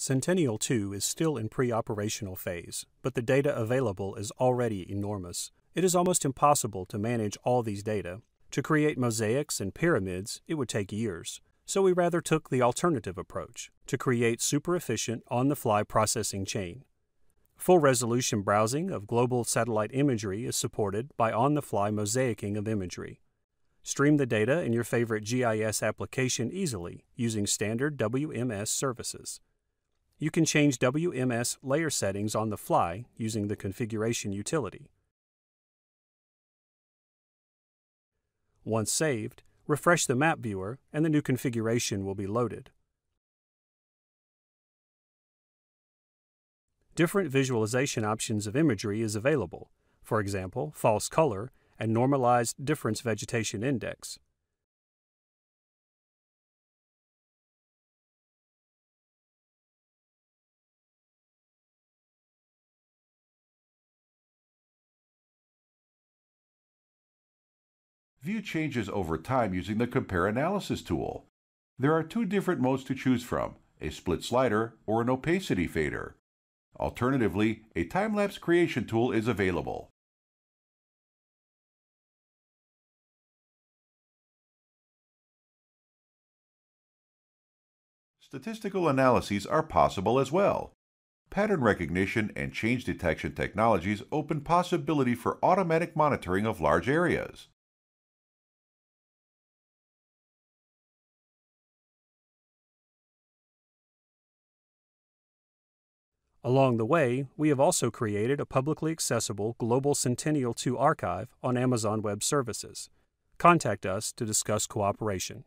Sentinel 2 is still in pre-operational phase, but the data available is already enormous. It is almost impossible to manage all these data. To create mosaics and pyramids, it would take years. So we rather took the alternative approach to create super efficient on the fly processing chain. Full resolution browsing of global satellite imagery is supported by on the fly mosaicing of imagery. Stream the data in your favorite GIS application easily using standard WMS services. You can change WMS layer settings on the fly using the configuration utility. Once saved, refresh the map viewer and the new configuration will be loaded. Different visualization options of imagery is available, for example, false color and normalized difference vegetation index. View changes over time using the Compare Analysis tool. There are two different modes to choose from, a split slider or an opacity fader. Alternatively, a time-lapse creation tool is available. Statistical analyses are possible as well. Pattern recognition and change detection technologies open possibility for automatic monitoring of large areas. Along the way, we have also created a publicly accessible Global Sentinel 2 archive on Amazon Web Services. Contact us to discuss cooperation.